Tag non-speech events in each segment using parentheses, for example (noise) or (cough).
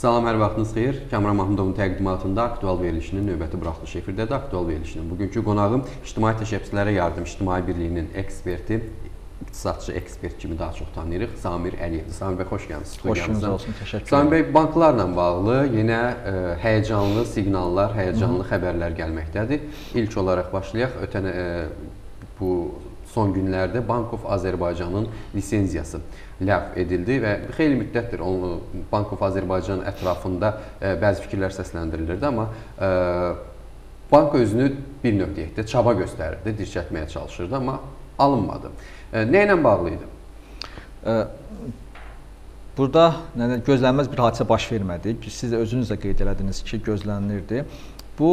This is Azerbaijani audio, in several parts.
Salam, hər vaxtınız xeyir. Kəmran Mahmudovun təqdimatında aktual verilişinin növbəti buraxılışı efirdədir. Aktual verilişinin bugünkü qonağım İctimai Təşəbbüslərə Yardım İctimai Birliyinin eksperti, iqtisadçı ekspert kimi daha çox tanıyırıq. Samir Əliyevdir. Samir bəy, xoş gəlmisiniz studiyamıza. Xoşunuz olsun, təşəkkür edirəm. Samir bəy, banklarla bağlı yenə ə, e, həyəcanlı siqnallar, həyəcanlı Hı -hı. xəbərlər gəlməkdədir. İlk olaraq başlayaq. Ötən ə, e, bu son günlərdə Bank of Azərbaycanın lisenziyası ləğv edildi və xeyli müddətdir onu Bank of Azərbaycan ətrafında ə, e, bəzi fikirlər səsləndirilirdi, amma ə, e, bank özünü bir də çaba göstərirdi, dirçəltməyə çalışırdı, amma alınmadı. Ə, e, nə ilə bağlı idi? Burada nə gözlənilməz bir hadisə baş vermədi. Siz özünüz də qeyd elədiniz ki, gözlənilirdi. Bu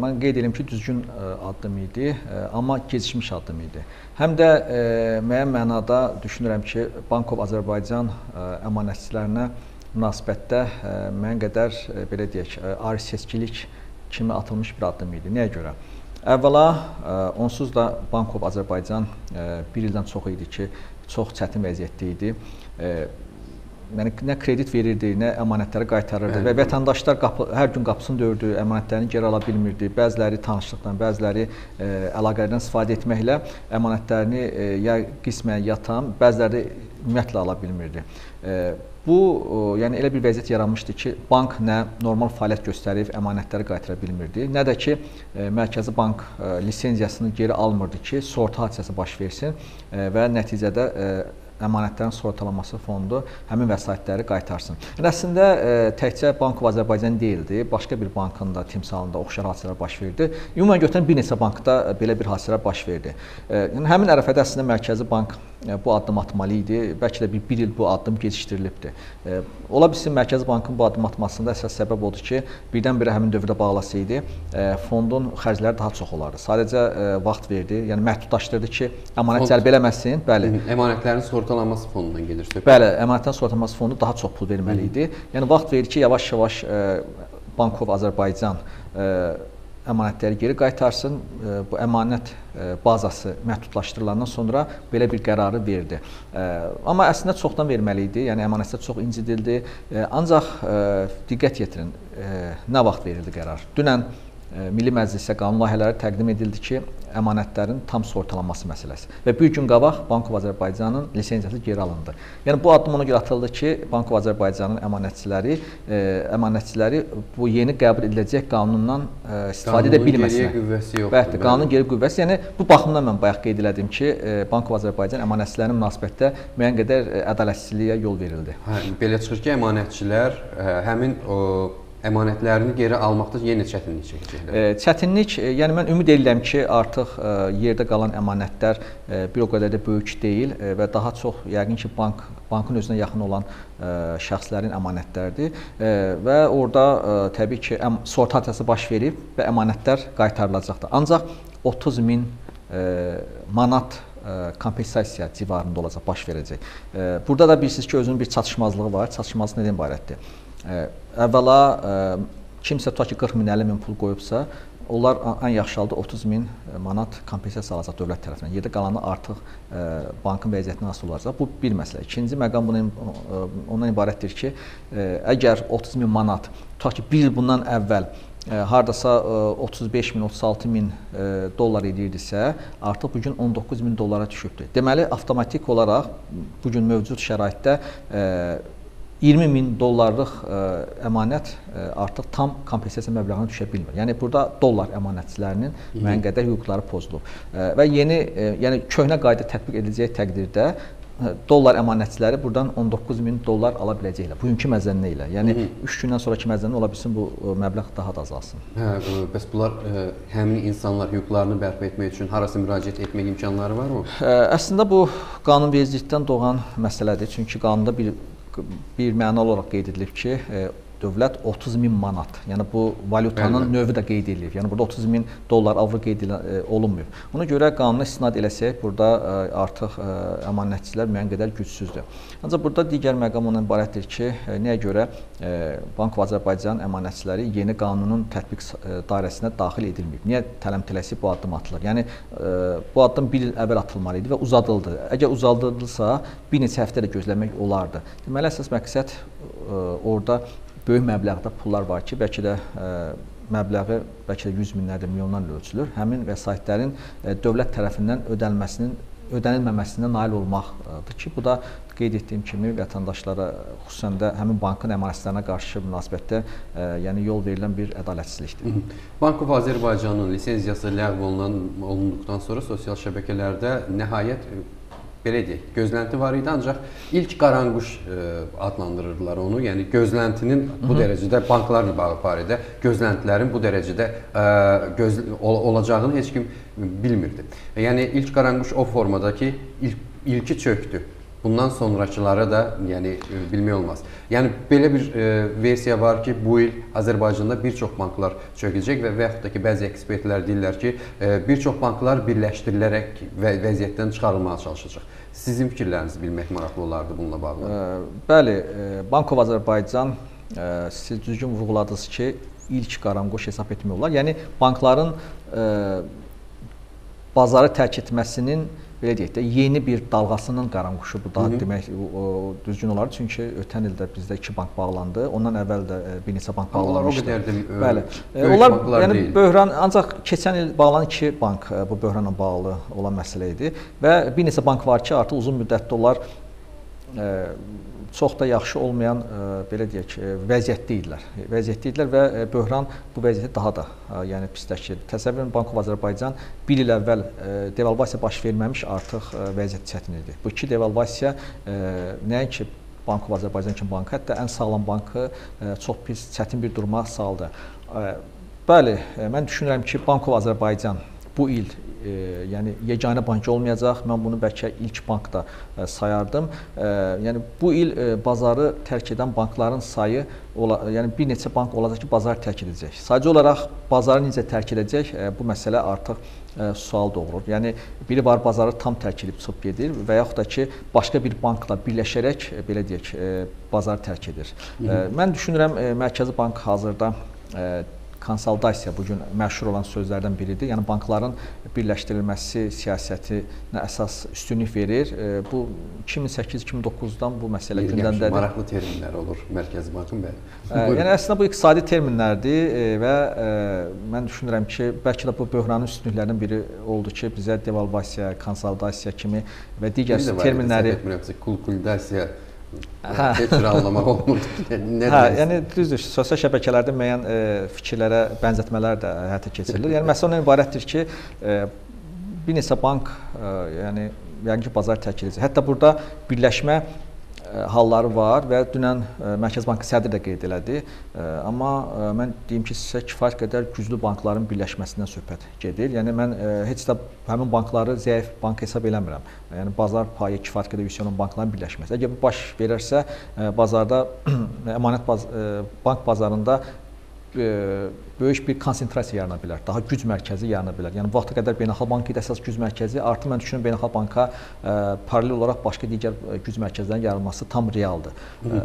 mən qeyd edirəm ki, düzgün addım idi, amma gecikmiş addım idi. Həm də müəyyən mənada düşünürəm ki, Bankov Azərbaycan əmanətçilərinə münasibətdə müəyyən qədər belə deyək, ari seçkilik kimi atılmış bir addım idi. Nəyə görə? Əvvəla onsuz da Bankov Azərbaycan bir ildən çox idi ki, çox çətin vəziyyətdə idi yəni nə kredit verirdi, nə əmanətləri qaytarırdı və vətəndaşlar qapı, hər gün qapısını dördü, əmanətlərini geri ala bilmirdi. Bəziləri tanışlıqdan, bəziləri e, əlaqələrdən istifadə etməklə əmanətlərini e, ya qismən ya tam, bəziləri ümumiyyətlə ala bilmirdi. E, bu yəni elə bir vəziyyət yaranmışdı ki, bank nə normal fəaliyyət göstərib əmanətləri qaytara bilmirdi, nə də ki, e, Mərkəzi Bank e, lisenziyasını geri almırdı ki, sığorta hadisəsi baş versin e, və nəticədə əmanətlərin sığortalanması fondu həmin vəsaitləri qaytarsın. Yəni əslində e, təkcə Bank Azərbaycan deyildi, başqa bir bankın da timsalında oxşar hadisələr baş verdi. Ümumən götürən bir neçə bankda belə bir hadisələr baş verdi. E, yəni həmin ərəfədə əslində Mərkəzi Bank bu addım atmalı idi. Bəlkə də bir, bir il bu addım gecikdirilibdi. E, ola bilsin Mərkəzi Bankın bu addım atmasında əsas səbəb odur ki, birdən-birə həmin dövrdə bağlasaydı, e, fondun xərcləri daha çox olardı. Sadəcə e, vaxt verdi, yəni məhdudlaşdırdı ki, əmanət cəlb eləməsin. Bəli. Əmanətlərin sığorta sığortalanması fondundan gedir söhbət. Bəli, əmanətlərin sığortalanması fondu daha çox pul verməli idi. Yəni vaxt verir ki, yavaş-yavaş e, Bankov Azərbaycan e, əmanətləri geri qaytarsın. E, bu əmanət e, bazası məhdudlaşdırılandan sonra belə bir qərarı verdi. E, amma əslində çoxdan verməli idi. Yəni əmanətlər çox incidildi. Ancaq diqqət yetirin, nə vaxt verildi qərar? Dünən Milli Məclisə qanun layihələri təqdim edildi ki, əmanətlərin tam sığortalanması məsələsi. Və bir gün qabaq Bankov Azərbaycanın lisenziyası geri alındı. Yəni bu addım ona görə atıldı ki, Bankov Azərbaycanın əmanətçiləri e, əmanətçiləri bu yeni qəbul ediləcək qanundan e, istifadə edə bilməsinlər. Qanunun geri qüvvəsi yoxdur. Bəli, qanunun geri qüvvəsi, yəni bu baxımdan mən bayaq qeyd elədim ki, e, Bankov Azərbaycan əmanətçilərin münasibətdə müəyyən qədər ədalətsizliyə yol verildi. Hə, belə çıxır ki, əmanətçilər ə, həmin o əmanətlərini geri almaqda yenə çətinlik çəkəcəklər. E, çətinlik, e, yəni mən ümid edirəm ki, artıq e, yerdə qalan əmanətlər bir o qədər də böyük deyil və daha çox yəqin ki, bank bankın özünə yaxın olan şəxslərin əmanətləridir və orada təbii ki, əm, sortasiyası baş verib və əmanətlər qaytarılacaqdır. Ancaq 30 min manat kompensasiya civarında olacaq, baş verəcək. Burada da bilirsiniz ki, özünün bir çatışmazlığı var. Çatışmazlıq nədən ibarətdir? Əvvəla kimsə tutaq ki 40 min 50 min pul qoyubsa, onlar ən yaxşı halda 30 min manat kompensasiya alacaq dövlət tərəfindən. Yerdə qalanı artıq ə, bankın vəziyyətindən asılı olacaq. Bu bir məsələ. İkinci məqam bunun ondan ibarətdir ki, ə, əgər 30 min manat tutaq ki 1 il bundan əvvəl ə, hardasa ə, 35 min, 36 min dollar edirdisə, artıq bu gün 19 min dollara düşübdür. Deməli, avtomatik olaraq bu gün mövcud şəraitdə 20 min dollarlıq ə, e, əmanət ə, e, artıq tam kompensasiya məbləğinə düşə bilmir. Yəni burada dollar əmanətçilərinin müəyyən qədər hüquqları pozulub. Ə, e, və yeni, ə, yəni köhnə qayda tətbiq ediləcəyi təqdirdə dollar əmanətçiləri burdan 19 min dollar ala biləcəklər. Bugünkü məzənnə ilə. Yəni 3 gündən sonrakı məzənnə ola bilsin bu məbləğ daha da azalsın. Hə, bəs bunlar ə, həmin insanlar hüquqlarını bərpa etmək üçün harasa müraciət etmək imkanları varmı? Ə, əslində bu qanunvericilikdən doğan məsələdir. Çünki qanunda bir bir mənalı olaraq qeyd edilib ki, e, dövlət 30 min manat, yəni bu valyutanın Bəli. növü də qeyd edilir. Yəni burada 30 min dollar, avro qeyd e, olunmuyor. Ona görə qanuna istinad eləsək, burada e, artıq e, əmanətçilər müəyyən qədər gücsüzdür. Ancaq burada digər məqam ondan ibarətdir ki, e, nəyə görə e, Bank Azərbaycan əmanətçiləri yeni qanunun tətbiq dairəsinə daxil edilməyib. Niyə tələm-tələsik bu addım atılır? Yəni e, bu addım bir il əvvəl atılmalı idi və uzadıldı. Əgər uzadıldısa, bir neçə həftə də gözləmək olardı. Deməli əsas məqsəd e, orada böyük məbləğdə pullar var ki, bəlkə də məbləği bəlkə də 100 minlərlə, milyonlarla ölçülür. Həmin vəsaitlərin dövlət tərəfindən ödənilməsinin ödənilməməsinə nail olmaqdır ki, bu da qeyd etdiyim kimi vətəndaşlara xüsusən də həmin bankın əmanətlərinə qarşı münasibətdə ə, yəni yol verilən bir ədalətsizlikdir. Bankov Azərbaycanın lisenziyası ləğv olunan olunduqdan sonra sosial şəbəkələrdə nəhayət belə deyək, gözlənti var idi, ancaq ilk qaranquş ə, adlandırırdılar onu. Yəni gözləntinin bu dərəcədə banklarla bağlı barədə gözləntilərin bu dərəcədə ə, göz ol olacağını heç kim bilmirdi. Yəni ilk qaranquş o formadakı ilk ilki çökdü. Bundan sonrakılara da yəni bilmək olmaz. Yəni belə bir e, versiya var ki, bu il Azərbaycanda bir çox banklar çökəcək və və yaxud da ki, bəzi ekspertlər deyirlər ki, e, bir çox banklar birləşdirilərək və vəziyyətdən çıxarılmağa çalışacaq. Sizin fikirlərinizi bilmək maraqlı olardı bununla bağlı. Bəli, e, Bankov Azərbaycan e, siz düzgün vurğuladınız ki, ilk qaranquş hesab etmək olar. Yəni bankların e, bazarı tərk etməsinin belə deyək də yeni bir dalğasının qaranquşu bu da Hı -hı. demək o, düzgün olar. Çünki ötən ildə bizdə 2 bank bağlandı. Ondan əvvəl də e, bir neçə bank bağlanmışdı. Onlar o qədər də Bəli. E, onlar yəni deyil. böhran ancaq keçən il bağlanan 2 bank e, bu böhranla bağlı olan məsələ idi və bir neçə bank var ki, artıq uzun müddətdə onlar çox da yaxşı olmayan belə deyək, vəziyyətdə idilər. Vəziyyətdə idilər və böhran bu vəziyyəti daha da yəni pisləşdirdi. Təsəvvür edin, Bankov Azərbaycan 1 il əvvəl devalvasiya baş verməmiş artıq vəziyyət çətin idi. Bu iki devalvasiya nəinki Bankov Azərbaycan kimi bankı, hətta ən sağlam bankı çox pis, çətin bir duruma saldı. Bəli, mən düşünürəm ki, Bankov Azərbaycan bu il e, yəni yeganə bank olmayacaq. Mən bunu bəlkə ilk bankda e, sayardım. E, yəni bu il e, bazarı tərk edən bankların sayı ola, yəni bir neçə bank olacaq ki, bazarı tərk edəcək. Sadəcə olaraq bazarı necə tərk edəcək, e, bu məsələ artıq e, sual doğurur. Yəni biri var bazarı tam tərk edib çıxıb gedir və yaxud da ki, başqa bir bankla birləşərək e, belə deyək, e, bazarı tərk edir. E, mən düşünürəm e, Mərkəzi Bank hazırda e, konsolidasiya bu gün məşhur olan sözlərdən biridir. Yəni bankların birləşdirilməsi siyasətinə əsas üstünlük verir. E, bu 2008-2009-dan bu məsələ gündəmdədir. Maraqlı terminlər olur Mərkəzi Bankın bəli. E, yəni əslində bu iqtisadi terminlərdir e, və mən düşünürəm ki, bəlkə də bu böhranın üstünlüklərindən biri oldu ki, bizə devalvasiya, konsolidasiya kimi və digər terminləri kulkulidasiya Hə. Heç cür anlamaq olmur. Nə hə, yəni düzdür. Sosial şəbəkələrdə müəyyən e, fikirlərə bənzətmələr də həyata keçirilir. Yəni məsələ ondan ibarətdir ki, e, bir neçə bank e, yəni yəqin ki, bazar edəcək. Hətta burada birləşmə halları var və dünən Mərkəz Bankı sədri də qeyd elədi. Amma mən deyim ki, sizə kifayət qədər güclü bankların birləşməsindən söhbət gedir. Yəni mən heç də həmin bankları zəif bank hesab eləmirəm. Yəni bazar payı kifayət qədər yüksək olan bankların birləşməsi. Əgər bu baş verərsə, bazarda (clears throat) əmanət baz bank bazarında böyük bir konsentrasiya yarana bilər, daha güc mərkəzi yarana bilər. Yəni vaxta qədər beynəlxalq bank idi əsas güc mərkəzi, artıq mən düşünürəm beynəlxalq banka ə, paralel olaraq başqa digər güc mərkəzlərinin yaranması tam realdır. Hı.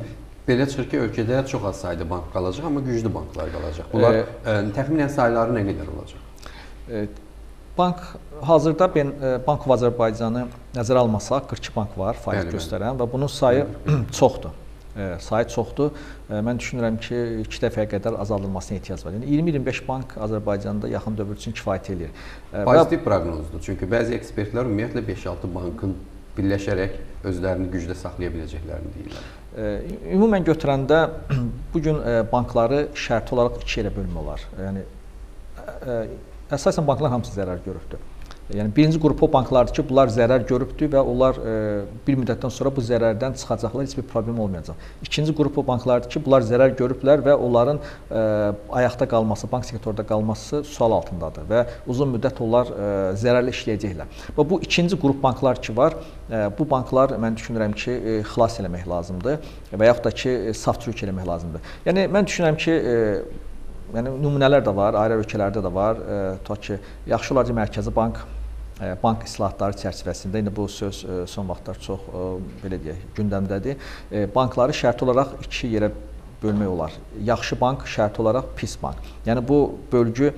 Belə çıxır ki, ölkədə çox az sayda bank qalacaq, amma güclü banklar qalacaq. Bunlar e, ə, təxminən sayları nə qədər olacaq? E, bank hazırda ben Bank Azərbaycanı nəzərə almasaq 42 bank var Bəli, göstərən və bunun sayı (clears throat) çoxdur sayı çoxdur. Mən düşünürəm ki, 2 dəfəyə qədər azaldılmasına ehtiyac var. Yəni 20-25 bank Azərbaycanda yaxın dövr üçün kifayət eləyir. Pozitiv və... proqnozdur. Çünki bəzi ekspertlər ümumiyyətlə 5-6 bankın birləşərək özlərini gücdə saxlaya biləcəklərini deyirlər. Ümumən götürəndə (clears throat) bu gün bankları şərti olaraq iki yerə bölmək olar. Yəni əsasən banklar hamısı zərər görübdür. Yəni birinci qrup o banklardır ki, bunlar zərər görübdür və onlar e, bir müddətdən sonra bu zərərdən çıxacaqlar, heç bir problem olmayacaq. İkinci qrup o banklardır ki, bunlar zərər görüblər və onların e, ayaqda qalması, bank sektorda qalması sual altındadır və uzun müddət onlar e, zərərli işləyəcəklər. Və bu ikinci qrup banklar ki var, e, bu banklar mən düşünürəm ki, e, xilas eləmək lazımdır və yaxud da ki, e, saf çürük eləmək lazımdır. Yəni mən düşünürəm ki, e, Yəni nümunələr də var, ayrı ölkələrdə də var. E, tutaq ki, yaxşı olar ki, Mərkəzi Bank e, bank islahatları çərçivəsində indi bu söz e, son vaxtlar çox e, belə deyək, gündəmdədir. E, bankları şərti olaraq iki yerə bölmək olar. Yaxşı bank, şərti olaraq pis bank. Yəni bu bölgü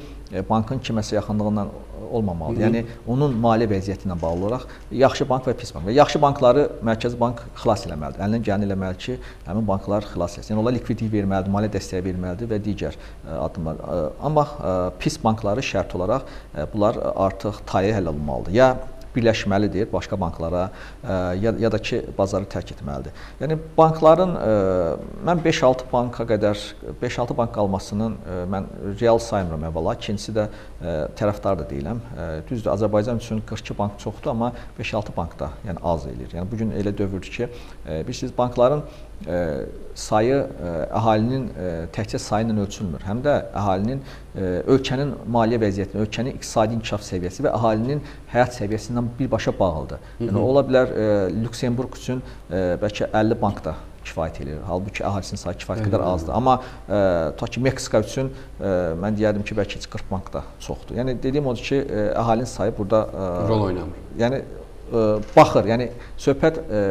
bankın kiməsə yaxınlığından olmamalıdır. Yəni onun maliyyə vəziyyəti ilə bağlı olaraq yaxşı bank və pis bank. Və yaxşı bankları Mərkəzi Bank xilas eləməlidir. Əlindən gələni eləməli ki, həmin banklar xilas etsin. Yəni onlar likvidlik verməlidir, maliyyə dəstəyi verməlidir və digər addımlar. Amma pis bankları şərt olaraq bunlar artıq taya həll olunmalıdır. Ya birləşməlidir başqa banklara ya, ya da ki, bazarı tərk etməlidir. Yəni bankların mən 5-6 banka qədər 5-6 bank qalmasının mən real saymıram əvvəla. İkincisi də tərəfdar da deyiləm. Düzdür, Azərbaycan üçün 42 bank çoxdur, amma 5-6 bank da yəni az eləyir. Yəni bu gün elə dövrdür ki, bilirsiniz bankların sayı əhalinin təkcə sayı ilə ölçülmür, həm də əhalinin ölkənin maliyyə vəziyyətinə, ölkənin iqtisadi inkişaf səviyyəsi və əhalinin həyat səviyyəsi ilə birbaşa bağlıdır. Yəni ola bilər Lüksemburq üçün bəlkə 50 bank da kifayət edir. Halbuki əhalisinin sayı kifayət qədər azdır. Amma ə, ta ki Meksika üçün ə, mən deyərdim ki, bəlkə 40 bank da çoxdur. Yəni dediyim odur ki, ə, əhalinin sayı burada ə, rol oynamır. Yəni ə, baxır. Yəni söhbət ə,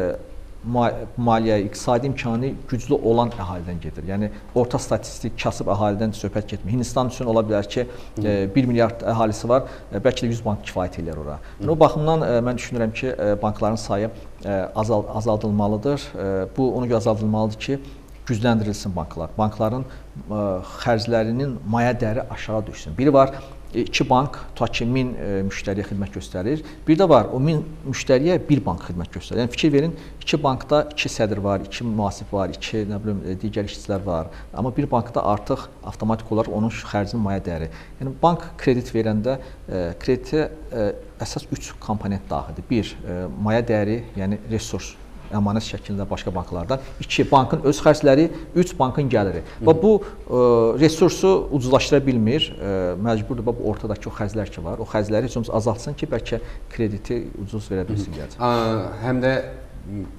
maliyyə, iqtisadi imkanı güclü olan əhalidən gedir. Yəni orta statistik kasıb əhalidən söhbət getmir. Hindistan üçün ola bilər ki, Hı. 1 milyard əhalisi var, bəlkə də 100 bank kifayət eləyər ora. Yəni o baxımdan mən düşünürəm ki, bankların sayı azal azaldılmalıdır. Bu ona görə azaldılmalıdır ki, gücləndirilsin banklar. Bankların xərclərinin maya dəyəri aşağı düşsün. Biri var iki bank tutaq ki, 1000 e, müştəriyə xidmət göstərir. Bir də var, o 1000 müştəriyə bir bank xidmət göstərir. Yəni fikir verin, iki bankda iki sədr var, iki mühasib var, iki nə bilim e, digər işçilər var. Amma bir bankda artıq avtomatik olaraq onun xərcinin maya dəyəri. Yəni bank kredit verəndə e, kreditə əsas 3 komponent daxildir. 1 maya dəyəri, yəni resurs əmanət şəklində başqa banklardan. 2 bankın öz xərcləri, 3 bankın gəliri. Və bu ə, e, resursu ucuzlaşdıra bilmir. Ə, e, məcburdur bu ortadakı o xərclər ki var. O xərcləri heç olmasa azaltsın ki, bəlkə krediti ucuz verə bilsin gələcək. Həm də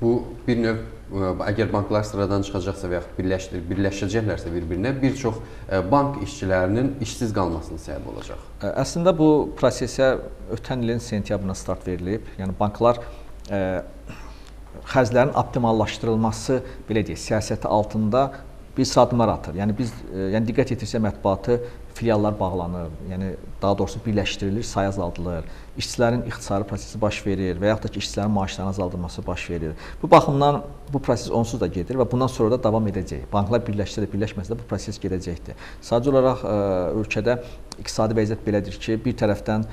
bu bir növ e, əgər banklar sıradan çıxacaqsa və yaxud birləşdir, birləşəcəklərsə bir-birinə bir çox bank işçilərinin işsiz qalmasına səbəb olacaq. Əslində bu prosesə ötən ilin sentyabrına start verilib. Yəni banklar ə, xərclərin optimallaşdırılması belə deyək, siyasəti altında sıra addımlar atır. Yəni biz e, yəni diqqət yetirsək mətbuatı filiallar bağlanır, yəni daha doğrusu birləşdirilir, say azaldılır, işçilərin ixtisari prosesi baş verir və yaxud da ki, işçilərin maaşlarının azaldılması baş verir. Bu baxımdan bu proses onsuz da gedir və bundan sonra da davam edəcək. Banklar birləşsə də, birləşməsə də bu proses gedəcəkdir. Sadəcə olaraq ə, e, ölkədə iqtisadi vəziyyət belədir ki, bir tərəfdən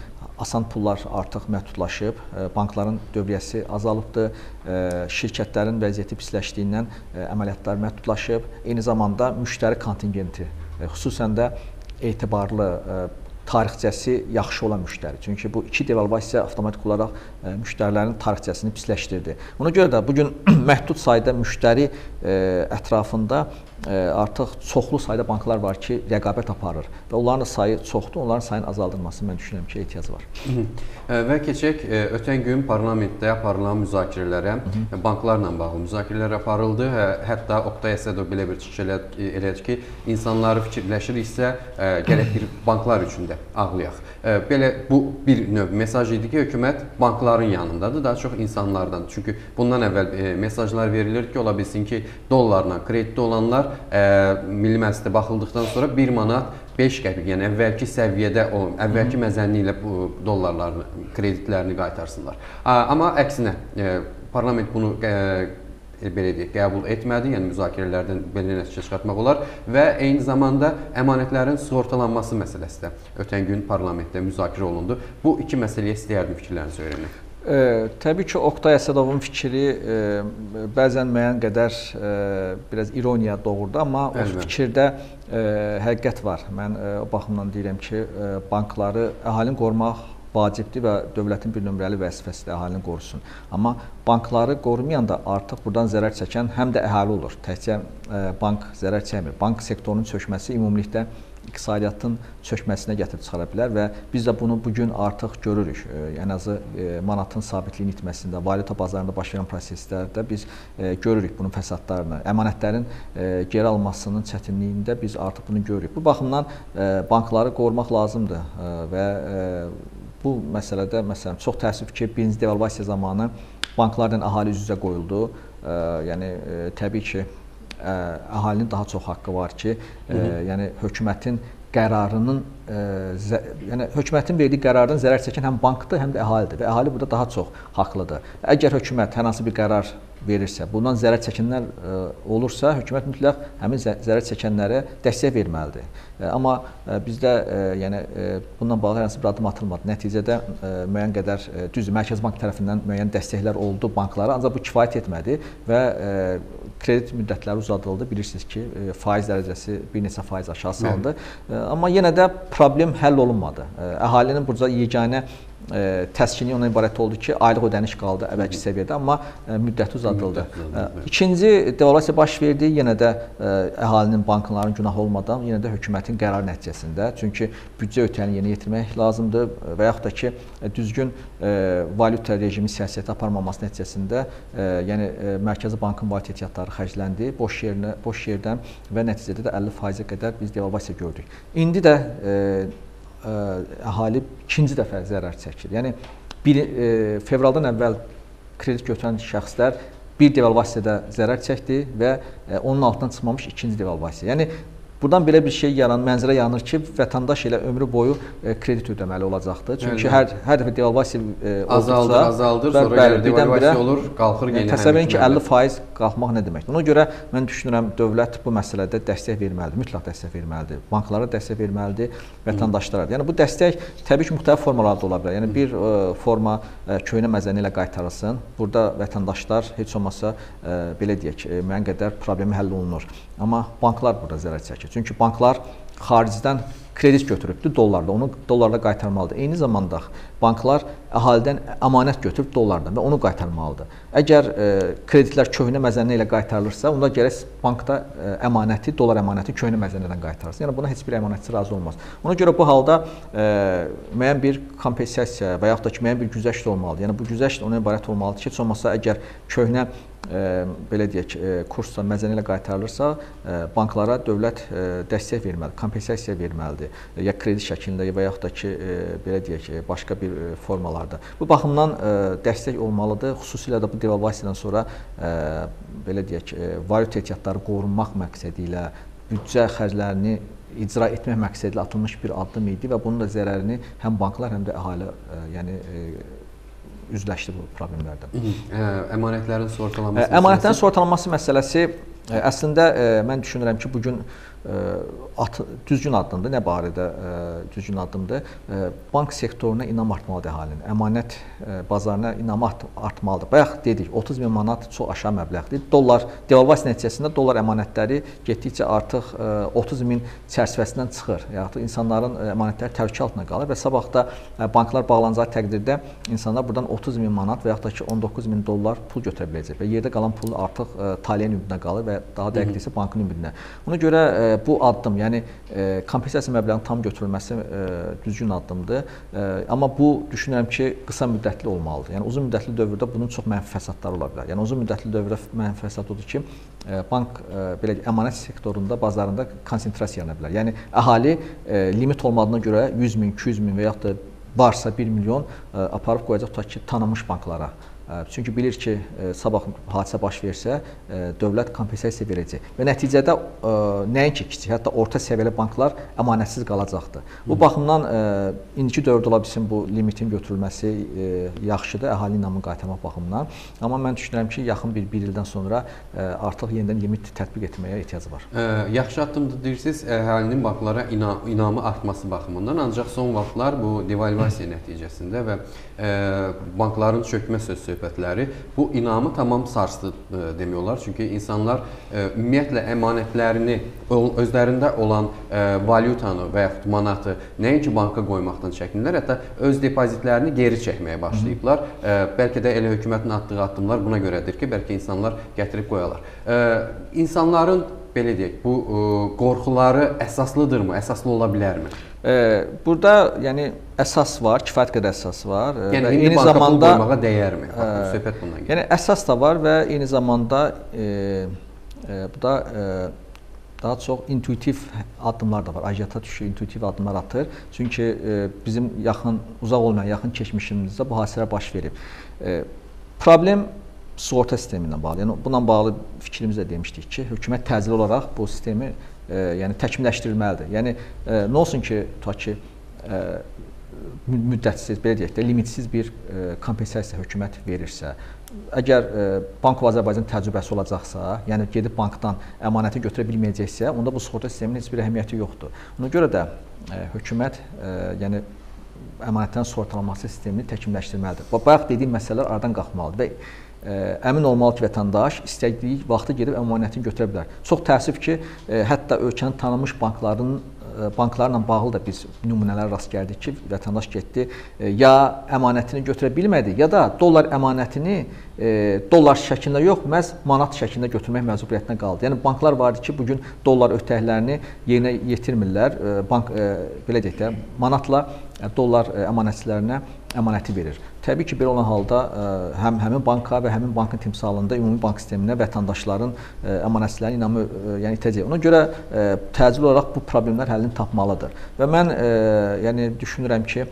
asan pullar artıq məhdudlaşıb, e, bankların dövriyyəsi azalıbdır, e, şirkətlərin vəziyyəti pisləşdiyindən e, əməliyyatlar məhdudlaşıb, eyni zamanda müştəri kontingenti, xüsusən də etibarlı tarixcəsi yaxşı olan müştəri. Çünki bu iki devalvasiya avtomatik olaraq müştərilərin tarixcəsini pisləşdirdi. Ona görə də bu gün (clears throat) məhdud sayda müştəri ətrafında artıq çoxlu sayda banklar var ki, rəqabət aparır və onların sayı çoxdur. Onların sayının azaldılması mən düşünürəm ki, ehtiyac var. Və keçək ötən gün parlamentdə aparılan müzakirələrə, -hı. banklarla bağlı müzakirələr aparıldı. Hə, hətta Oqtay Əsədov belə bir çıxış elədi ki, insanları fikirləşiriksə, gərək bir banklar üçün də ağlayaq. Belə bu bir növ mesaj idi ki, hökumət bankların yanındadır, daha çox insanlardan. Çünki bundan əvvəl mesajlar verilir ki, ola bilsin ki, dollarla kreditdə olanlar ə, milli məclisdə baxıldıqdan sonra 1 manat 5 qəpik, yəni əvvəlki səviyyədə o əvvəlki məzənni ilə bu dollarlarını, kreditlərini qaytarsınlar. Amma əksinə ə, parlament bunu ə, belə deyək, qəbul etmədi, yəni müzakirələrdən belə nəticə çıxartmaq olar və eyni zamanda əmanətlərin sığortalanması məsələsi də ötən gün parlamentdə müzakirə olundu. Bu iki məsələyə istəyərdim fikirlərinizi öyrənmək. E, təbii ki, Oqtay Əsədovun fikri e, bəzən müəyyən qədər e, biraz ironiya doğurdu, amma Əlbət. o fikirdə e, həqiqət var. Mən e, o baxımdan deyirəm ki, e, bankları əhalini qorumaq vacibdir və dövlətin bir nömrəli vəzifəsidir əhalini qorusun. Amma bankları qorumayanda artıq burdan zərər çəkən həm də əhali olur. Təkcə e, bank zərər çəkmir. Bank sektorunun çökməsi ümumilikdə iqtisadiyyatın çökməsinə gətirib çıxara bilər və biz də bunu bu gün artıq görürük. Ən azı e, manatın sabitliyini itməsində, valyuta bazarında baş verən proseslərdə biz e, görürük bunun fəsadlarını. Əmanətlərin e, geri alınmasının çətinliyində biz artıq bunu görürük. Bu baxımdan bankları qorumaq lazımdır və bu məsələdə məsələn çox təəssüf ki, birinci devalvasiya zamanı banklarla əhali üz-üzə qoyuldu. Yəni təbii ki, əhalinin daha çox haqqı var ki, -hı. yəni hökumətin qərarının ə, yəni hökumətin verdiyi qərardan zərər çəkən həm bankdır, həm də əhalidir və əhali burada daha çox haqlıdır. Əgər hökumət hər hansı bir qərar verirsə, bundan zərər çəkənlər ə, olursa, hökumət mütləq həmin zərər çəkənlərə dəstək verməlidir. Amma ə, bizdə ə, yəni ə, bundan bağlı hər hansı bir addım atılmadı. Nəticədə müəyyən qədər düz Mərkəzi Bank tərəfindən müəyyən dəstəklər oldu banklara, ancaq bu kifayət etmədi və kredit müddətləri uzadıldı. Bilirsiniz ki, faiz dərəcəsi bir neçə faiz aşağı salındı. Amma yenə də problem həll olunmadı. Əhalinin burada yeganə ə, təskini ondan ibarət oldu ki, aylıq ödəniş qaldı əvvəlki səviyyədə, amma ə, müddəti uzadıldı. İkinci devalvasiya baş verdi, yenə də ə, əhalinin, bankların günahı olmadan, yenə də hökumətin qərar nəticəsində. Çünki büdcə ötəyini yerinə yetirmək lazımdır və yaxud da ki, düzgün ə, valyuta rejimi siyasəti aparmaması nəticəsində, ə, yəni ə, Mərkəzi Bankın valyuta ehtiyatları xərcləndi, boş yerinə, boş yerdən və nəticədə də 50%-ə qədər biz devalvasiya gördük. İndi də əhali ikinci dəfə zərər çəkir. Yəni bir e, fevraldan əvvəl kredit götürən şəxslər bir devalvasiyada zərər çəkdi və e, onun altından çıxmamış ikinci devalvasiya. Yəni Burdan belə bir şey yaran, mənzərə yaranır ki, vətəndaş elə ömrü boyu e, kredit ödəməli olacaqdır. Çünki Öyle. hər hər dəfə devalvasiya e, azaldır, azaldır, və, sonra bəli, devalvasiya olur, qalxır yenə. Təsəvvür edin ki, 50% qalxmaq nə deməkdir? Ona görə mən düşünürəm dövlət bu məsələdə dəstək verməlidir, mütləq dəstək verməlidir. Banklara dəstək verməlidir, vətəndaşlara. Yəni bu dəstək təbii ki, müxtəlif formalarda ola bilər. Yəni bir e, forma ə, köhnə məzəni ilə qaytarılsın. Burada vətəndaşlar heç olmasa ə, belə deyək, müəyyən qədər problemi həll olunur. Amma banklar burada zərər çəkir. Çünki banklar xaricdən kredit götürübdü dollarda, onu dollarda qaytarmalıdır. Eyni zamanda banklar əhalidən əmanət götürüb dollardan və onu qaytarmalıdır. Əgər e, kreditlər köhnə məzənə ilə qaytarılırsa, onda gərək bankda e, əmanəti, dollar əmanəti köhnə məzənədən qaytarılsın. Yəni buna heç bir əmanətçi razı olmaz. Ona görə bu halda e, müəyyən bir kompensasiya və yaxud da ki, müəyyən bir güzəşt olmalıdır. Yəni bu güzəşt ona ibarət olmalıdır ki, heç olmasa əgər köhnə belə deyək, kursla məzəni ilə qaytarılırsa, banklara dövlət dəstək verməlidir, kompensasiya verməlidir. Ya kredit şəklində və yaxud da ki, belə deyək, başqa bir formalarda. Bu baxımdan dəstək olmalıdır. Xüsusilə də bu devalvasiyadan sonra belə deyək, valyuta ehtiyatları qorunmaq məqsədi ilə büdcə xərclərini icra etmək məqsədi ilə atılmış bir addım idi və bunun da zərərini həm banklar, həm də əhali, yəni üzləşdi bu problemlərdən. Əmanətlərin sığortalanması. Əmanətlərin sığortalanması məsələsi əslində mən düşünürəm ki, bu gün at, düzgün addımdır. Nə barədə düzgün addımdır? Bank sektoruna inam artmalıdır əhalinin. Əmanət bazarına inamı artmalıdır. Bayaq dedik, 30 min manat çox aşağı məbləğdir. Dollar devalvasiya nəticəsində dollar əmanətləri getdikcə artıq 30 min çərçivəsindən çıxır. Yəni insanların əmanətləri təhlükə altında qalır və sabah da banklar bağlanacağı təqdirdə insanlar buradan 30 min manat və yaxud da ki 19 min dollar pul götürə biləcək və yerdə qalan pul artıq taliyin ümidinə qalır və daha dəqiq isə bankın ümidinə. Ona görə bu addım, yəni kompensasiya məbləğinin tam götürülməsi düzgün addımdır. Amma bu düşünürəm ki, qısa müddətli olmalıdır. Yəni uzun müddətli dövrdə bunun çox mənfi fəsadları ola bilər. Yəni uzun müddətli dövrdə mənfi fəsad odur ki, bank belə əmanət sektorunda, bazarında konsentrasiya yarana bilər. Yəni əhali limit olmadığına görə 100 min, 200 min və yaxud da varsa 1 milyon aparıb qoyacaq tutaq ki, tanınmış banklara Çünki bilir ki, sabah hadisə baş versə, dövlət kompensasiya verəcək və nəticədə nəinki kiçik, hətta orta səviyyəli banklar əmanətsiz qalacaqdır. Bu baxımdan indiki dövrdə ola bilsin bu limitin götürülməsi yaxşıdır, əhali inamını qaytarmaq baxımından. Amma mən düşünürəm ki, yaxın bir 1 ildən sonra artıq yenidən limit tətbiq etməyə ehtiyac var. Yaxşı addımdır deyirsiniz, əhalinin banklara inam, inamı artması baxımından, ancaq son vaxtlar bu devalvasiya nəticəsində və bankların çökmə söz söhbətləri bu inamı tamam sarsdı demək olar. Çünki insanlar ümumiyyətlə əmanətlərini özlərində olan valyutanı və yaxud manatı nəinki banka qoymaqdan çəkinirlər, hətta öz depozitlərini geri çəkməyə başlayıblar. Bəlkə də elə hökumətin atdığı addımlar buna görədir ki, bəlkə insanlar gətirib qoyalar. İnsanların belə deyək, bu qorxuları əsaslıdırmı, əsaslı ola bilərmi? Burada yəni əsas var, kifayət qədər əsas var yəni, və eyni zamanda qoymağa dəyərmi? Ə, söhbət bundan gedir. Yəni əsas da var və eyni zamanda e, e, bu da e, daha çox intuitiv addımlar da var. Ajiota düşür, intuitiv addımlar atır. Çünki e, bizim yaxın, uzaq olmayan yaxın keçmişimizdə bu hadisələr baş verib. E, problem sığorta sistemi ilə bağlı. Yəni bununla bağlı fikrimizdə demişdik ki, hökumət təcili olaraq bu sistemi yəni təkmilləşdirilməlidir. Yəni nə olsun ki, tutaq ki, müddətsiz, belə deyək də, limitsiz bir kompensasiya hökumət verirsə, əgər Bank of Azərbaycan təcrübəsi olacaqsa, yəni gedib bankdan əmanəti götürə bilməyəcəksə, onda bu sığorta sisteminin heç bir əhəmiyyəti yoxdur. Ona görə də hökumət yəni əmanətlərin sığortalanması sistemini təkmilləşdirməlidir. Bayaq dediyim məsələlər aradan qalxmalıdır və əmin olmalı ki, vətəndaş istədiyi vaxtı gedib əmanətini götürə bilər. Çox təəssüf ki, ə, hətta ölkənin tanınmış banklarının banklarla bağlı da biz nümunələrə rast gəldik ki, vətəndaş getdi, ya əmanətini götürə bilmədi, ya da dollar əmanətini e, dollar şəklində yox, məhz manat şəklində götürmək məcburiyyətinə qaldı. Yəni banklar var idi ki, bu gün dollar öhdəliklərini yerinə yetirmirlər. E, bank e, belə deyək də, manatla dollar əmanətçilərinə əmanəti verir. Təbii ki, belə olan halda həm həmin banka və həmin bankın timsalında ümumi bank sisteminə vətəndaşların əmanətçilərin inamı yəni itəcək. Ona görə təcili olaraq bu problemlər həllini tapmalıdır. Və mən yəni düşünürəm ki,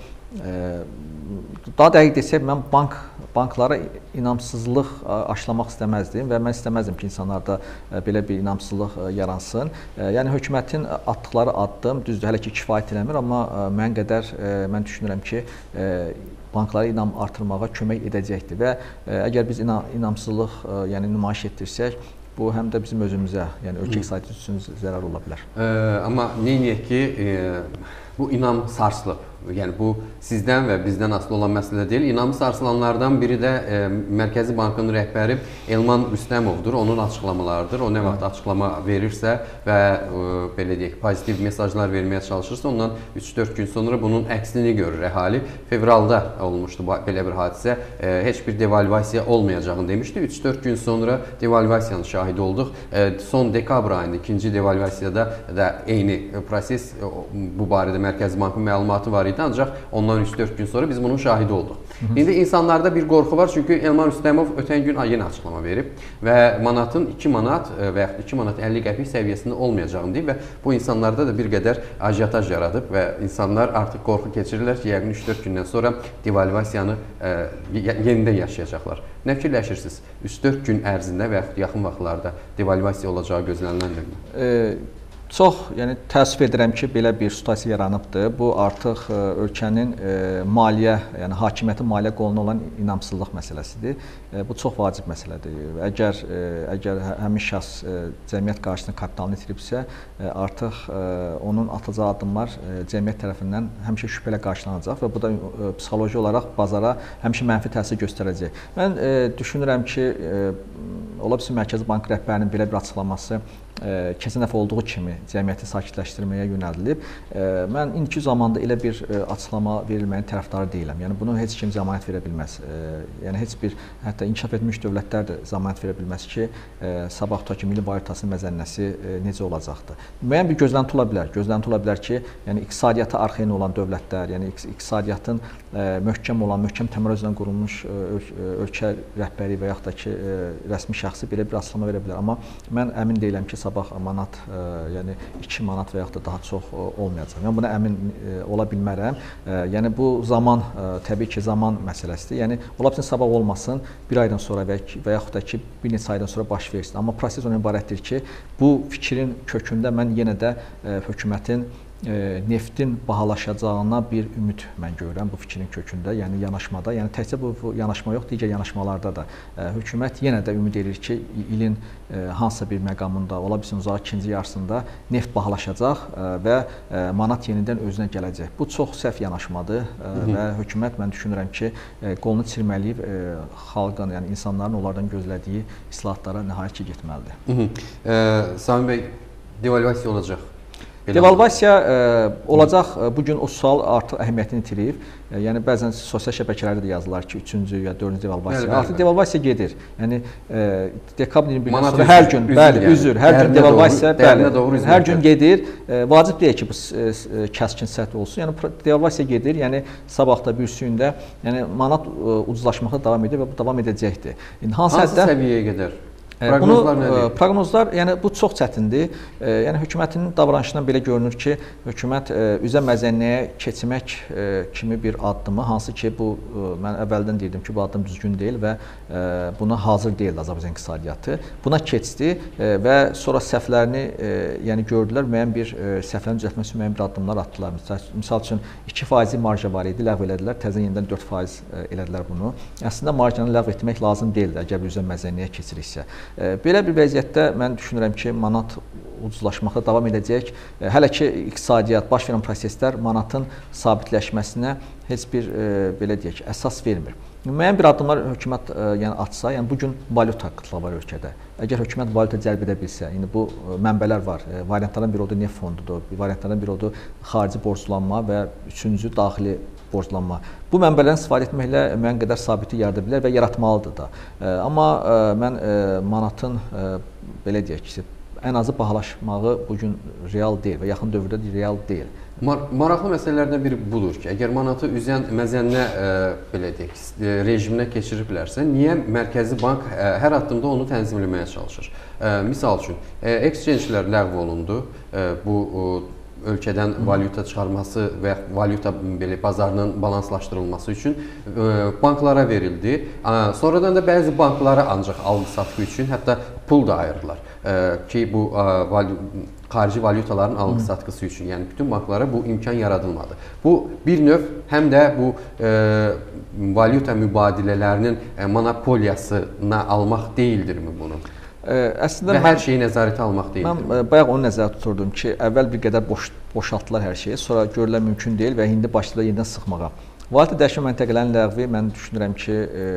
daha dəqiq desək mən bank banklara inamsızlıq aşılamaq istəməzdim və mən istəməzdim ki, insanlarda belə bir inamsızlıq yaransın. Yəni hökumətin atdıqları addım düzdür, hələ ki kifayət eləmir, amma mən qədər mən düşünürəm ki, banklara inam artırmağa kömək edəcəkdir və əgər biz inamsızlıq yəni nümayiş etdirsək, bu həm də bizim özümüzə, yəni ölkə iqtisadiyyatı üçün zərər ola bilər. Ə, amma neyniyək ki, e, bu inam sarsılıb. Yəni bu sizdən və bizdən asılı olan məsələ deyil. İnamı sarsılanlardan biri də e, Mərkəzi Bankın rəhbəri Elman Rüstəmovdur. Onun açıqlamalarıdır. O nə vaxt açıqlama verirsə və e, belə deyək, pozitiv mesajlar verməyə çalışırsa, ondan 3-4 gün sonra bunun əksini görür əhali. Fevralda olmuşdu belə bir hadisə. E, heç bir devalvasiya olmayacağını demişdi. 3-4 gün sonra devalvasiyanın şahidi olduq. E, son dekabr ayında ikinci devalvasiyada da eyni proses e, bu barədə Mərkəzi Bankın məlumatı var idi, ancaq ondan 3-4 gün sonra biz bunun şahidi olduq. Hı -hı. İndi insanlarda bir qorxu var, çünki Elmar Rüstəmov ötən gün yenə açıqlama verib və manatın 2 manat e, və yaxud 2 manat 50 qəpik səviyyəsində olmayacağını deyib və bu insanlarda da bir qədər ajitaj yaradıb və insanlar artıq qorxu keçirirlər ki, yəqin 3-4 gündən sonra devalvasiyanı ə, e, yenidən yaşayacaqlar. Nə fikirləşirsiniz? 3-4 gün ərzində və yaxud yaxın vaxtlarda devalvasiya olacağı gözləniləndirmi? E Çox, yəni təəssüf edirəm ki, belə bir situasiya yaranıbdır. Bu artıq ə, e, ölkənin ə, e, maliyyə, yəni hakimiyyətin maliyyə qoluna olan inamsızlıq məsələsidir. Ə, e, bu çox vacib məsələdir. Əgər ə, əgər hə, həmin şəxs ə, cəmiyyət qarşısında kapitalını itiribsə, ə, artıq ə, onun atacağı addımlar ə, cəmiyyət tərəfindən həmişə şübhə ilə qarşılanacaq və bu da ə, psixoloji olaraq bazara həmişə mənfi təsir göstərəcək. Mən ə, düşünürəm ki, ə, ola bilsin Mərkəzi Bank rəhbərinin belə bir açıqlaması keçən dəfə olduğu kimi cəmiyyəti sakitləşdirməyə yönəldilib. Mən indiki zamanda elə bir açıqlama verilməyin tərəfdarı deyiləm. Yəni bunu heç kim zəmanət verə bilməz. Yəni heç bir hətta inkişaf etmiş dövlətlər də zəmanət verə bilməz ki, sabah tutaq ki, milli valyutasının məzənnəsi necə olacaqdır. Müəyyən bir gözlənti ola bilər. Gözlənti ola bilər ki, yəni iqtisadiyyata arxayın olan dövlətlər, yəni iqtisadiyyatın möhkəm olan, möhkəm təməl üzrə qurulmuş ölkə rəhbəri və yaxud da ki, rəsmi şəxsi belə bir açıqlama verə bilər. Amma mən əmin deyiləm ki, sabah manat, ə, e, yəni 2 manat və yaxud da daha çox e, olmayacaq. Mən buna əmin e, ola bilmərəm. Yəni bu zaman təbii ki, zaman məsələsidir. Yəni ola bilsin sabah olmasın, 1 aydan sonra və, və yaxud da ki, bir neçə aydan sonra baş versin. Amma proses ondan ibarətdir ki, bu fikrin kökündə mən yenə də hökumətin neftin bahalaşacağına bir ümid mən görürəm bu fikrin kökündə, yəni yanaşmada. Yəni təkcə bu, yanaşma yox, digər yanaşmalarda da e, hökumət yenə də ümid edir ki, ilin e, hansısa bir məqamında, ola bilsin uzaq ikinci yarısında neft bahalaşacaq e, və e, manat yenidən özünə gələcək. Bu çox səhv yanaşmadır e, və hökumət mən düşünürəm ki, e, qolunu çirməliyib e, xalqın, yəni insanların onlardan gözlədiyi islahatlara nəhayət ki getməlidir. Hı -hı. E, Sami bəy devalvasiya olacaq. Devalvasiya ə, e, olacaq. E, bu gün o sual artıq əhəmiyyətini itirir. E, yəni bəzən sosial şəbəkələrdə də yazırlar ki, 3-cü ya 4-cü devalvasiya. Bəli, artıq bəli. devalvasiya gedir. Yəni ə, dekabr 21-dən sonra hər gün, üzür, bəli, yəni. üzür, hər gün devalvasiya, bəli, doğru hər gün gedir. Ə, vacib deyil ki, bu ə, kəskin səth olsun. Yəni devalvasiya gedir. Yəni sabah da bir süyündə, yəni manat ə, ucuzlaşmaqda davam edir və bu davam edəcəkdir. İndi hansı, hansı həddə səviyyəyə qədər? Proqnozlar Bunu, nədir? ə, Proqnozlar, yəni bu çox çətindir. Ə, Yəni hökumətin davranışından belə görünür ki, hökumət ə, üzə məzənliyə keçmək kimi bir addımı, hansı ki bu mən əvvəldən deyirdim ki, bu addım düzgün deyil və buna hazır deyil Azərbaycan iqtisadiyyatı. Buna keçdi və sonra səhvlərini, yəni gördülər, müəyyən bir səhvlərin düzəltmək üçün müəyyən bir addımlar atdılar. Məsəl, üçün 2% marja var idi, ləğv elədilər, təzədən yenidən 4% ə, elədilər bunu. Əslində marjanı ləğv etmək lazım deyildi, əgər üzə məzənliyə keçiriksə. Belə bir vəziyyətdə mən düşünürəm ki, manat ucuzlaşmaqda davam edəcək. Hələ ki iqtisadiyyat, baş verən proseslər manatın sabitləşməsinə heç bir ə, belə deyək, əsas vermir. Müəyyən bir addımlar hökumət ə, yəni atsa, yəni bu gün valyuta qıtlığı var ölkədə. Əgər hökumət valyuta cəlb edə bilsə, indi bu ə, mənbələr var. Ə, Variantlardan biri odur neft fondudur, variantlardan biri odur xarici borclanma və üçüncü daxili borclanma. Bu mənbələrdən istifadə etməklə müəyyən qədər sabitlik yarada bilər və yaratmalıdır da. Ə, Amma ə, mən ə, manatın belə deyək ki, ən azı bahalaşmağı bu gün real deyil və yaxın dövrdə də real deyil. Mar maraqlı məsələlərdən biri budur ki, əgər manatı üzən məzənnə ə, belə deyək, rejiminə keçiriblərsə, niyə Mərkəzi Bank ə, hər addımda onu tənzimləməyə çalışır? Ə, misal üçün, ə, exchange-lər ləğv olundu. Ə, bu ə, ölkədən valyuta çıxarması və valyuta belə bazarının balanslaşdırılması üçün ə, banklara verildi. Sonradan da bəzi banklara ancaq alqı-satqı üçün hətta pul da ayırdılar ə, ki, bu ə, valy xarici valyutaların alqı-satqısı üçün. Yəni bütün banklara bu imkan yaradılmadı. Bu bir növ həm də bu ə, valyuta mübadilələrinin ə, monopoliyasına almaq deyildirmi bunu? Əslində Və mən hər şeyi nəzarətə almaq Mən deyildirmi? ə, bayaq onu nəzərdə tuturdum ki, əvvəl bir qədər boş boşaltdılar hər şeyi, sonra görürlər mümkün deyil və indi başladılar yenidən sıxmağa. Valyuta dəyişmə məntəqələrinin ləğvi mən düşünürəm ki, e,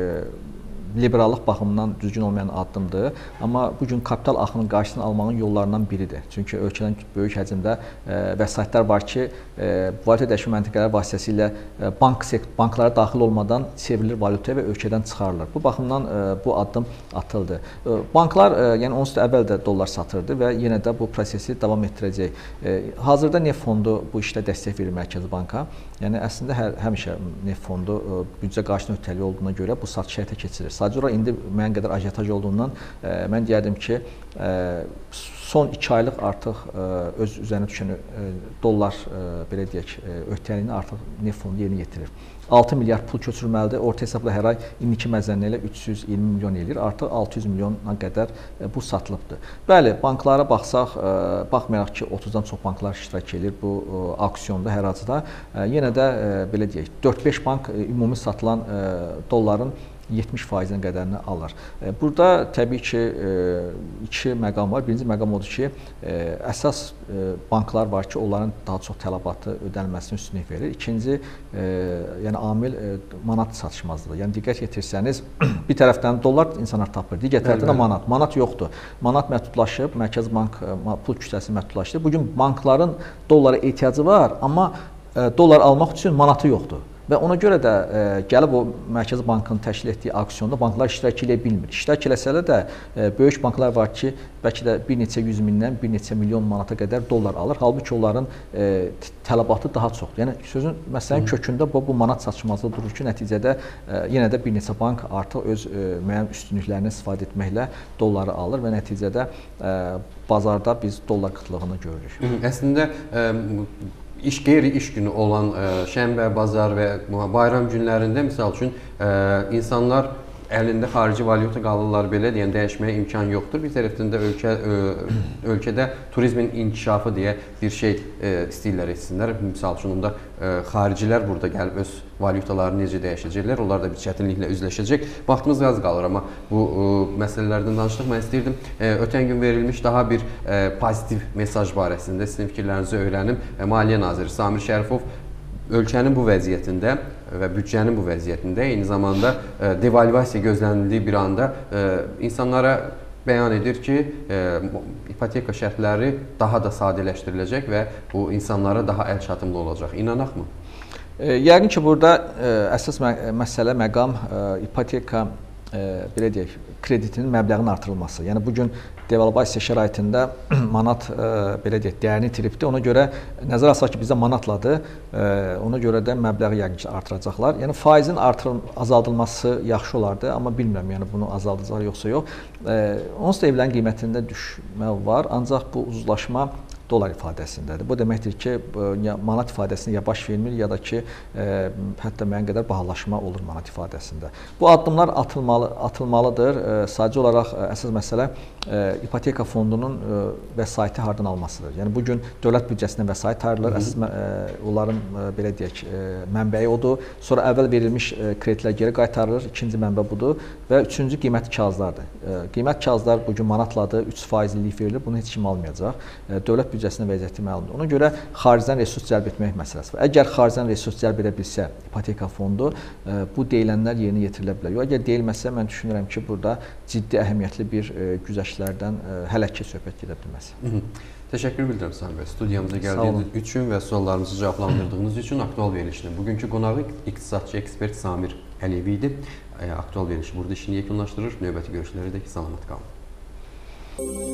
liberallıq baxımından düzgün olmayan addımdır. Amma bu gün kapital axının qarşısını almağın yollarından biridir. Çünki ölkədən böyük həcmdə e, vəsaitlər var ki, e, valyuta dəyişmə məntəqələri vasitəsilə e, bank banklara daxil olmadan çevrilir valyutaya və ölkədən çıxarılır. Bu baxımdan e, bu addım atıldı. E, banklar yəni onsuz da əvvəl də dollar satırdı və yenə də bu prosesi davam etdirəcək. Hazırda neft fondu bu işdə dəstək verir Mərkəzi Banka. Yəni əslində hər həmişə neft fondu büdcə qarşılıq öhdəliyi olduğuna görə bu satış həyata keçirir. Sadəcə olaraq indi müəyyən qədər ajitaj olduğundan mən deyərdim ki, son 2 aylıq artıq e, öz üzərinə düşən e, dollar e, belə deyək, öhdəliyini artıq neft fondu yerinə yetirir. 6 milyard pul köçürülməlidir. Orta hesabla hər ay indiki məzənlə ilə 320 milyon eləyir. Artıq 600 milyona qədər bu satılıbdır. Bəli, banklara baxsaq, baxmayaraq ki, 30-dan çox banklar iştirak edir bu auksionda hər e, yenə də belə deyək, 4-5 bank ümumi satılan dolların 70%-nə qədərini alır. E, Burada təbii ki, e, iki məqam var. Birinci məqam odur ki, e, əsas banklar var ki, onların daha çox tələbatı ödənilməsinə üstünlük verir. İkinci, yəni amil manat satışmazlığı. Yəni diqqət yetirsəniz, (clears throat) bir tərəfdən dollar insanlar tapır, digər tərəfdən də manat. Manat yoxdur. Manat məhdudlaşıb, Mərkəzi Bank pul kütləsi məhdudlaşdı. Bu gün bankların dollara ehtiyacı var, amma dollar almaq üçün manatı yoxdur. Və ona görə də e, gəlib o Mərkəzi Bankın təşkil etdiyi auksionda banklar iştirak edə bilmir. İştirak eləsələr də e, böyük banklar var ki, bəlkə də bir neçə yüz mindən bir neçə milyon manata qədər dollar alır. Halbuki onların e, tələbatı daha çoxdur. Yəni sözün məsələnin kökündə bu, bu manat satışmazlığı durur ki, nəticədə e, yenə də bir neçə bank artıq öz e, müəyyən üstünlüklərindən istifadə etməklə dolları alır və nəticədə e, bazarda biz dollar qıtlığını görürük. Əslində ə, iş qeyri-iş günü olan ə, şənbə, bazar və bayram günlərində misal üçün ə, insanlar əlində xarici valyuta qalırlar belə deyən dəyişməyə imkan yoxdur. Bir tərəfdən də ölkə ə, (clears throat) ölkədə turizmin inkişafı deyə bir şey ə, istəyirlər etsinlər. Misal üçün onda ə, xaricilər burada gəlib öz valyutalarını necə dəyişəcəklər, onlar da bir çətinliklə üzləşəcək. Vaxtımız az qalır, amma bu ə, məsələlərdən danışdıq. Mən istəyirdim ə, ötən gün verilmiş daha bir ə, pozitiv mesaj barəsində sizin fikirlərinizi öyrənim. Ə, Maliyyə naziri Samir Şərifov ölkənin bu vəziyyətində və büdcənin bu vəziyyətində eyni zamanda ə, devalvasiya gözlənildiyi bir anda ə, insanlara bəyan edir ki, ə, ipoteka şərtləri daha da sadələşdiriləcək və bu insanlara daha əlçatımlı olacaq. İnanaqmı? E, Yəqin ki, burada e, əsas mə məsələ məqam e, ipoteka belə deyək, kreditinin məbləğinin artırılması. Yəni bu gün devalvasiya şəraitində (clears throat) manat ə, belə deyək, dəyərini itiribdi. Ona görə nəzərə alsaq ki, bizdə manatladır. Ə, ona görə də məbləği yəqin ki, artıracaqlar. Yəni faizin artırıl azaldılması yaxşı olardı, amma bilmirəm, yəni bunu azaldacaqlar yoxsa yox. Ə, onsuz da evlərin qiymətində düşmə var, ancaq bu uzlaşma dollar ifadəsindədir. Bu deməkdir ki, manat ifadəsində ya baş vermir, ya da ki, ə, hətta müəyyən qədər bahalaşma olur manat ifadəsində. Bu addımlar atılmalı atılmalıdır. Ə, sadəcə olaraq ə, əsas məsələ ipoteka fondunun vəsaiti hardan almasıdır. Yəni bu gün dövlət büdcəsindən vəsait ayrılır. Əsas onların belə deyək, mənbəyi odur. Sonra əvvəl verilmiş kreditlər geri qaytarılır. İkinci mənbə budur və üçüncü qiymət kağızlardır. Qiymət kağızlar bu gün manatladır, 3% illik verilir. Bunu heç kim almayacaq. Dövlət büdcəsinin vəziyyəti məlumdur. Ona görə xaricdən resurs cəlb etmək məsələsi var. Əgər xaricdən resurs cəlb edə bilsə ipoteka fondu e, bu deyilənlər yerinə yetirilə bilər. Yox, əgər deyilməsə mən düşünürəm ki, burada ciddi əhəmiyyətli bir e, güzəştlərdən e, hələ ki söhbət gedə bilməz. Hı -hı. Təşəkkür bildirəm Sami bəy. Studiyamıza gəldiyiniz üçün və suallarımızı cavablandırdığınız üçün aktual verilişdə. Bugünkü qonağı iqtisadçı ekspert Samir Əliyev idi. Aktual verilişi burada işini yekunlaşdırır. Növbəti görüşlərə dək salamat qalın. Thank you.